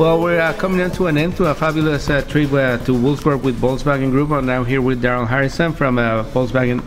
Well, we're uh, coming to an end to a fabulous uh, trip uh, to Wolfsburg with Volkswagen Group. I'm now here with Darryl Harrison from uh, Volkswagen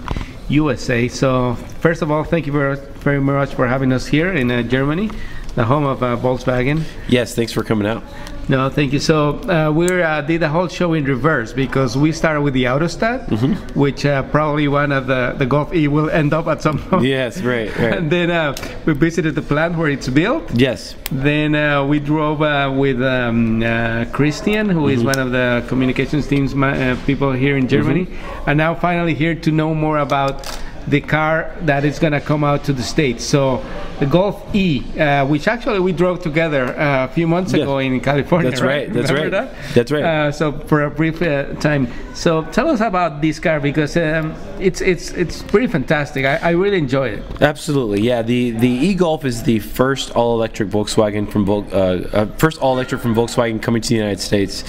USA. So, first of all, thank you very, very much for having us here in uh, Germany, the home of uh, Volkswagen. Yes, thanks for coming out. No, thank you. So uh, we uh, did the whole show in reverse because we started with the Autostadt, Mm-hmm. which uh, probably one of the, the Golf E will end up at some point. Yes, right, right. And then uh, we visited the plant where it's built. Yes, Then uh, we drove uh, with um, uh, Christian, who is one of the communications teams ma- uh, people here in Germany, and now finally here to know more about the car that is going to come out to the states. So the Golf E, uh, which actually we drove together uh, a few months ago in California. That's right, that's Remember right. that? That's right. Uh, so for a brief uh, time. So tell us about this car because um, it's it's it's pretty fantastic. I, I really enjoy it. absolutely. Yeah, the the e-Golf is the first all-electric Volkswagen from Vol- uh, uh, first all-electric from Volkswagen coming to the United States.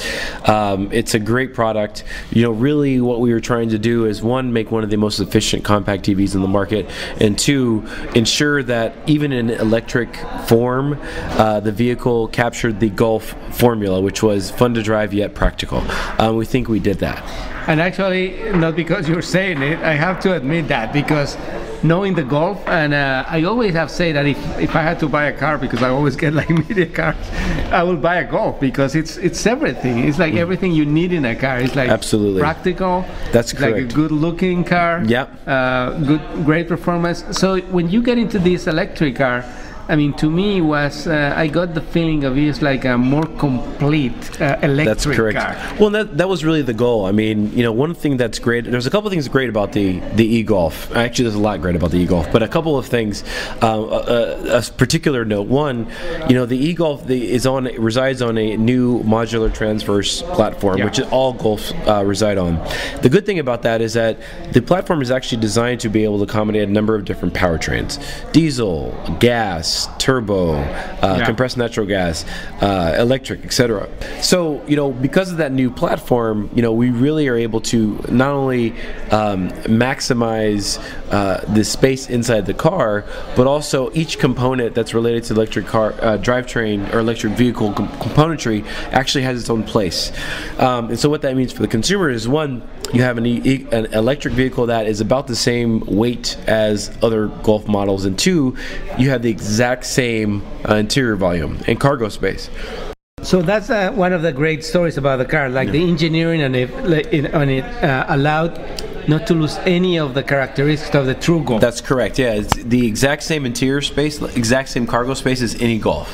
Um, it's a great product. You know, really, what we were trying to do is one, make one of the most efficient compact EVs in the market, and two, ensure that even in electric form, uh, the vehicle captured the Golf formula, which was fun to drive yet practical. Um, we think we did that. And actually, not because you're saying it, I have to admit that because knowing the Golf, and uh, I always have said that if, if I had to buy a car, because I always get like media cars, I will buy a Golf because it's it's everything. It's like everything you need in a car. It's like Absolutely. practical. That's it's like a good looking car. Yep. Uh, good, great performance. So when you get into this electric car. I mean, to me, was uh, I got the feeling of it's like a more complete uh, electric That's correct. car. Well, that, that was really the goal. I mean, you know, one thing that's great. There's a couple of things great about the the e-golf. Actually, there's a lot great about the e-golf, but a couple of things. Uh, a, a particular note. One, you know, the e-golf is on resides on a new modular transverse platform, Yeah. which all golfs uh, reside on. The good thing about that is that the platform is actually designed to be able to accommodate a number of different powertrains: diesel, gas, turbo, uh, Yeah. compressed natural gas, uh, electric, etc. So, you know, because of that new platform, you know, we really are able to not only um, maximize uh, the space inside the car, but also each component that's related to electric car uh, drivetrain or electric vehicle com- componentry actually has its own place. Um, and so, what that means for the consumer is one, you have an, e- an electric vehicle that is about the same weight as other Golf models, and two, you have the exact same uh, interior volume and cargo space. So that's uh, one of the great stories about the car, like the engineering and it, it, on it uh, allowed not to lose any of the characteristics of the true Golf. That's correct. Yeah, it's the exact same interior space, exact same cargo space as any Golf.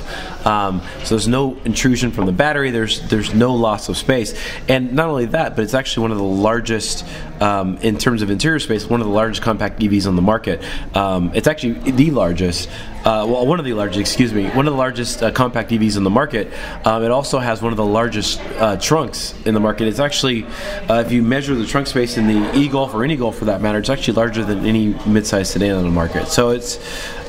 Um, so there's no intrusion from the battery. There's there's no loss of space, and not only that, but it's actually one of the largest um, in terms of interior space. One of the largest compact EVs on the market. Um, it's actually the largest. Uh, well, one of the largest, excuse me, one of the largest uh, compact EVs in the market. Um, it also has one of the largest uh, trunks in the market. It's actually, uh, if you measure the trunk space in the e-Golf or any Golf for that matter, it's actually larger than any midsize sedan on the market. So it's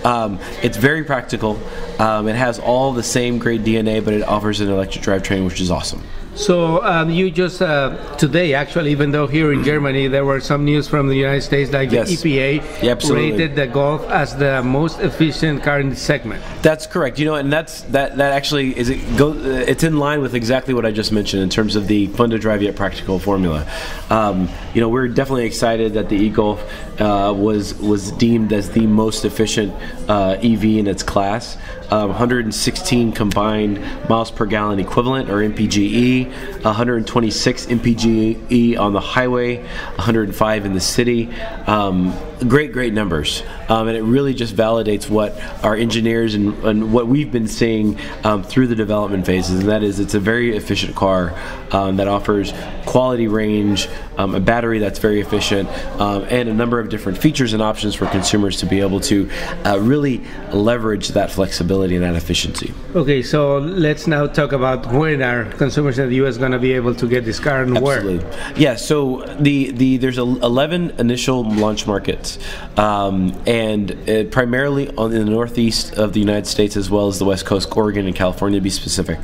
um, it's very practical. Um, it has all the same great DNA, but it offers an electric drivetrain, which is awesome. So um, you just uh, today, actually, even though here in Germany there were some news from the United States, like Yes. the EPA Yeah, rated the Golf as the most efficient car in the segment. That's correct. You know, and that's that. That actually is it. Go. Uh, it's in line with exactly what I just mentioned in terms of the fun to drive yet practical formula. Um, you know, we're definitely excited that the e-Golf uh, was was deemed as the most efficient uh, EV in its class. Um, 116 combined miles per gallon equivalent, or MPGE. 126 MPGE on the highway. 105 in the city. Um, great, great numbers, um, and it really just validates what our engineers and, and what we've been seeing um, through the development phases, and that is it's a very efficient car um, that offers quality range, um, a battery that's very efficient, um, and a number of different features and options for consumers to be able to uh, really leverage that flexibility and that efficiency. Okay, so let's now talk about when our consumers in the U.S. going to be able to get this car and Absolutely. where? Yeah. So the the there's a, 11 initial launch markets, um, and uh, primarily on in the northeast of the United States as well as the West Coast, Oregon and California, to be specific.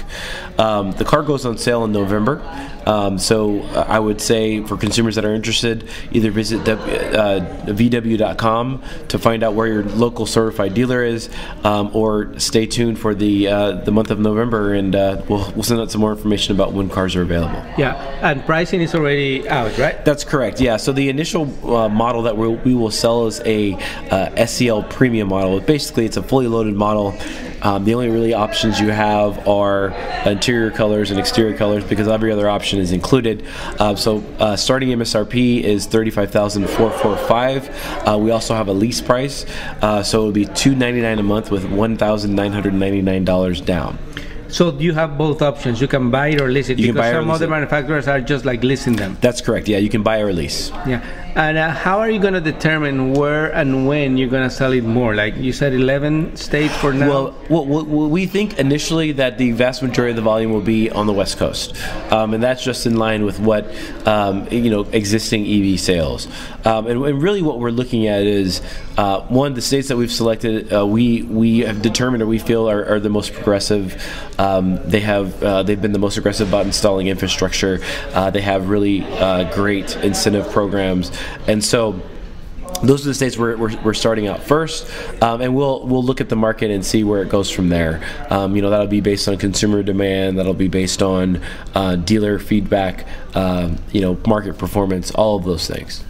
Um, the car goes on sale in November. Um, so uh, I would say for consumers that are interested, either visit w, uh, vw.com to find out where your local certified dealer is, um, or stay tuned for the uh, the month of November, and uh, we'll we'll send out some more information about when cars are available. Yeah, and pricing is already out, right? That's correct. Yeah. So the initial uh, model that we'll, we will sell is a uh, SEL premium model. Basically, it's a fully loaded model. Um, the only really options you have are interior colors and exterior colors because every other option is included. Uh, so uh, starting MSRP is thirty-five thousand four four five. Uh, we also have a lease price, uh, so it would be two ninety-nine a month with one thousand nine hundred ninety-nine dollars down. So you have both options. You can buy it or lease it. You can because buy some other it. manufacturers are just like leasing them. That's correct. Yeah, you can buy or lease. Yeah. And uh, how are you going to determine where and when you're going to sell it more? Like you said, 11 states for now. Well, well, well, we think initially that the vast majority of the volume will be on the West Coast, um, and that's just in line with what um, you know existing EV sales. Um, and, and really, what we're looking at is uh, one the states that we've selected. Uh, we we have determined, or we feel, are, are the most progressive. Um, they have uh, they've been the most aggressive about installing infrastructure. Uh, they have really uh, great incentive programs, and so those are the states we're, we're, we're starting out first, um, and we'll we'll look at the market and see where it goes from there. Um, you know, that'll be based on consumer demand. That'll be based on uh, dealer feedback. Um, you know, market performance. All of those things.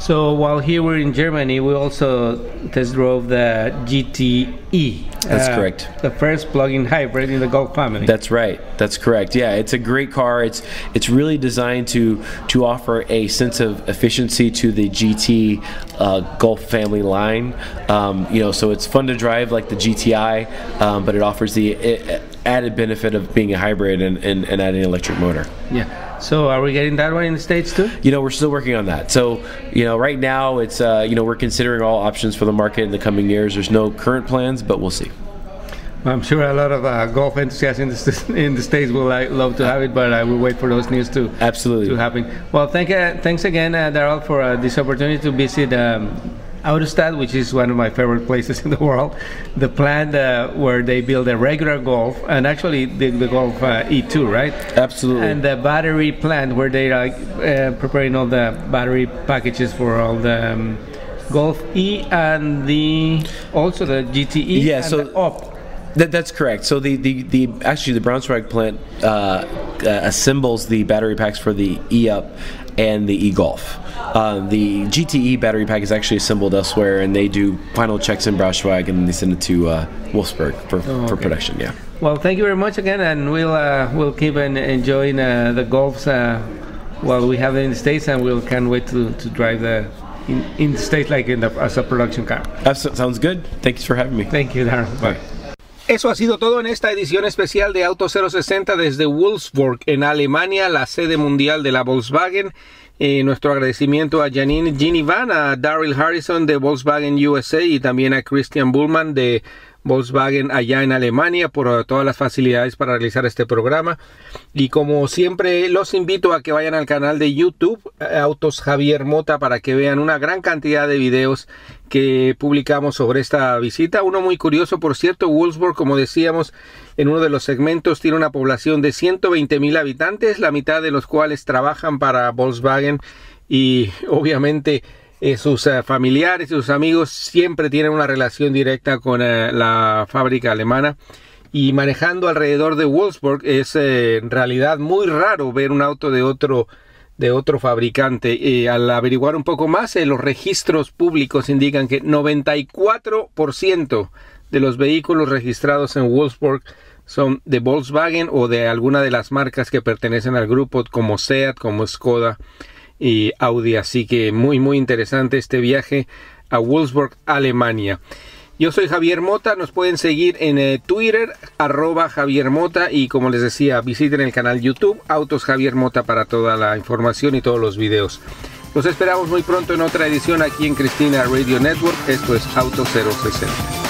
So while here we're in Germany, we also test drove the GTE. That's uh, correct. The first plug-in hybrid in the Golf family. That's right. That's correct. Yeah, it's a great car. It's it's really designed to to offer a sense of efficiency to the GT uh, Golf family line. Um, you know, so it's fun to drive like the GTI, um, but it offers the added benefit of being a hybrid and, and, and adding an electric motor. yeah. So are we getting that one in the states too? You know, we're still working on that. So, you know, right now it's uh, you know we're considering all options for the market in the coming years. There's no current plans, but we'll see. I'm sure a lot of uh, golf enthusiasts in the, in the states will like, love to have it, but I will wait for those news to Absolutely. to happen. Well, thank uh, thanks again, uh, Darryl, for uh, this opportunity to visit um, Autostadt, which is one of my favorite places in the world. The plant uh, where they build a regular Golf and actually the, the Golf uh, E2, right? Absolutely. And the battery plant where they are uh, preparing all the battery packages for all the um, Golf E and the also the GTE. Yeah, and so- the up. That, that's correct. So the, the, the actually the Braunschweig plant uh, uh, assembles the battery packs for the E-Up and the E-Golf. Uh, the GTE battery pack is actually assembled elsewhere, and they do final checks in Braunschweig, and they send it to uh, Wolfsburg for, for okay. production. Yeah. Well, thank you very much again, and we'll uh, we'll keep en- enjoying uh, the golfs uh, while we have it in the states, and we'll can't wait to, to drive the in, in the states like in the, as a production car. That sounds good. Thanks for having me. Thank you, Darren. Bye. Eso ha sido todo en esta edición especial de Auto 060 desde Wolfsburg, en Alemania, la sede mundial de la Volkswagen. Eh, nuestro agradecimiento a Janine Ginny Van, a Daryl Harrison de Volkswagen USA y también a Christian Bullman de Volkswagen allá en Alemania por uh, todas las facilidades para realizar este programa. Y como siempre los invito a que vayan al canal de YouTube eh, Autos Javier Mota para que vean una gran cantidad de videos que publicamos sobre esta visita. Uno muy curioso, por cierto, Wolfsburg, como decíamos en uno de los segmentos, tiene una población de 120 mil habitantes, la mitad de los cuales trabajan para Volkswagen y obviamente eh, sus eh, familiares y sus amigos siempre tienen una relación directa con eh, la fábrica alemana. Y manejando alrededor de Wolfsburg es en realidad muy raro ver un auto de otro de otro fabricante. Al averiguar un poco más, los registros públicos indican que 94% de los vehículos registrados en Wolfsburg son de Volkswagen o de alguna de las marcas que pertenecen al grupo como Seat, como Skoda y Audi. Así que muy muy interesante este viaje a Wolfsburg, Alemania. Yo soy Javier Mota, nos pueden seguir en eh, Twitter, arroba Javier Mota y como les decía, visiten el canal YouTube Autos Javier Mota para toda la información y todos los videos. Los esperamos muy pronto en otra edición aquí en Cristina Radio Network. Esto es Auto 060.